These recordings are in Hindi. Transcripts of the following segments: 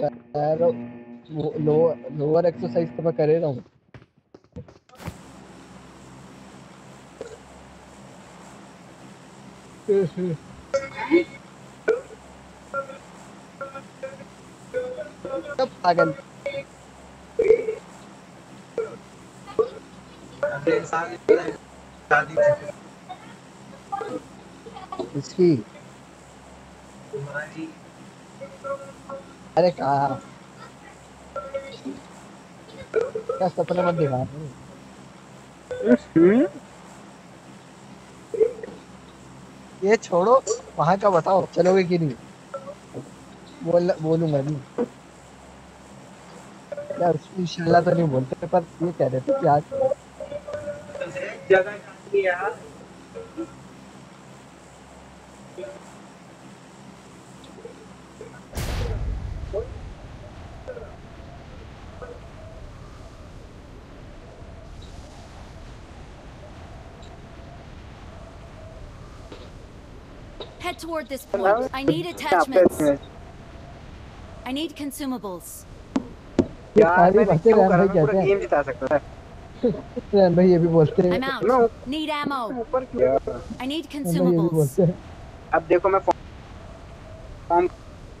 यार वो लो लोअर एक्सरसाइज तो मैं कर ही रहा हूँ। पागल। इसकी अरे कहा क्या सपने मत दिखा ये छोड़ो वहाँ का बताओ चलोगे कि नहीं? बोल बोलूँगा नहीं। यार इंशाल्लाह तो नहीं बोलते पर ये कह रहे थे कि आज Head toward this point. I need attachments. I need consumables. ये यार सारी मैं बातें क्यों रैम कर भाई रहा हूँ? पूरा कहते हैं गेम जिता सकता है रैम भाई ये भी बोलते हैं I'm out. No. Need ammo. ऊपर क्यों I need रैम भाई ये भी consumables. बोलते हैं अब देखो मैं फॉर्म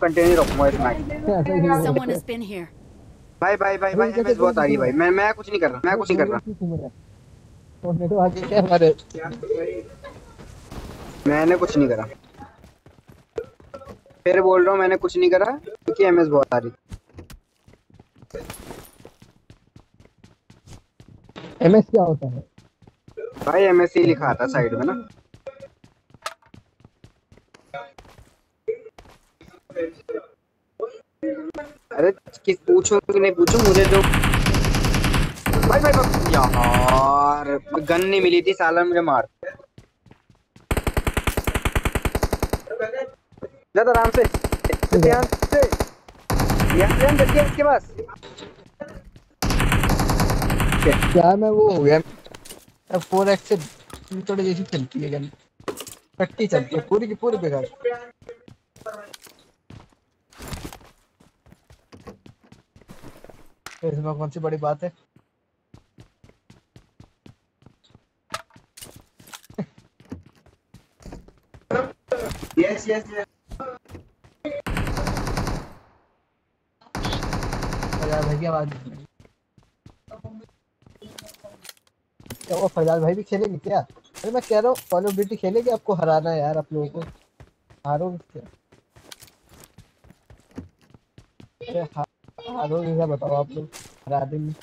कंटिन्यू रखूँगा इसमें ऐसा ही बोलते Someone हैं। has been here. भाई भाई भाई भाई एमएस बहुत आ रही है भाई मैं मैं कुछ नहीं कर रहा मैं कुछ नहीं कर रहा तो तो आगे क्या हमारे मैंने कुछ नहीं करा फिर बोल रहा हूँ मैंने कुछ नहीं करा क्योंकि एमएस बहुत आ रही एमएस क्या होता है? भाई एमएस ही लिखा था साइड में ना। अरे किस पूछूँ कि नहीं पूछूँ मुझे जो भाई भाई भाई यार गन नहीं मिली थी साला मुझे मार ज़्यादा आराम से। ध्यान से। ध्यान जल्दी इसके पास। क्या मैं वो हो गया। अब फोर एक्स से थोड़ी जैसी चलती है गन कट्टी चलती है पूरी की पूरी बेकार। इसमें कौन सी बड़ी बात है? यस यस फरजाद भाई की आवाज़। क्या वो फरजाद भाई भी खेलेंगे क्या? अरे मैं कह रहा हूँ कॉल ऑफ़ ड्यूटी खेलेंगे आपको हराना है यार आप लोगों को। हारोगे क्या? अरे हा- क्या बताओ आप लोग? हरा देंगे।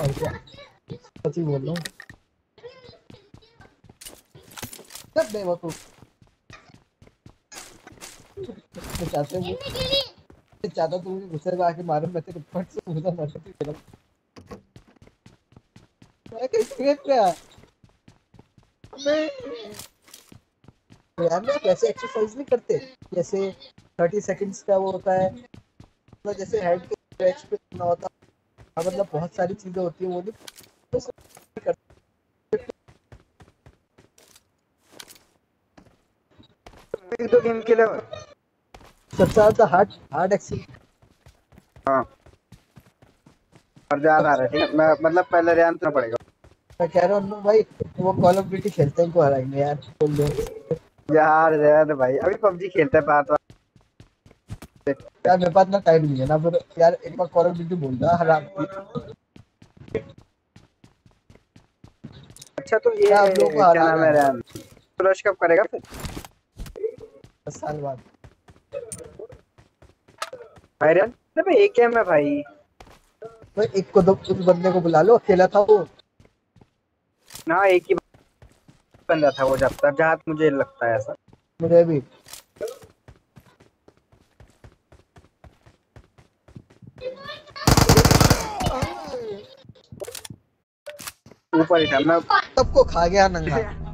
और क्या? सच ही बोल रहा हूँ। सब बेवकूफ़ चाहते हूँ चाहता तो मुझे गुस्से में आके मारूं, मैं तेरे फट से मुझे मार के फिर मैं कैसे गया क्या? मैं यार मैं कैसे एक्सरसाइज नहीं करते। जैसे 30 सेकंड्स का वो होता है मतलब जैसे हेड के स्ट्रेच पे करना होता है मतलब बहुत सारी चीज़ें होती है, वो नहीं करते। दो गेम के लिए सबसे ज़्यादा हार्ड हार्ड एक्सरसाइज हाँ। और ज़्यादा रहा है। ठीक है मैं मतलब पहले रेन तो पड़ेगा। मैं कह रहा हूँ भाई वो कॉल ऑफ़ ड्यूटी खेलते हैं इनको हराएँगे यार बोल दो। यार रेन भाई अभी पबजी खेलता है बात यार मेरे पास ना टाइम नहीं है ना फिर यार एक बार कॉल ऑफ़ ड्यूटी बोल रहा हराम अच्छा तो ये क्या आप लोगों को क्या हरा नाम है रहा है? कब करेगा फिर? साल बाद। भाई रेन अबे एक गेम है भाई। तो एक को दो उस बंदे को बुला लो अकेला था वो। ना एक ही बंदा था वो जब तक जहाँ मुझे लगता है ऐसा। मुझे भी ऊपर ही था मैं सबको खा गया नंगा।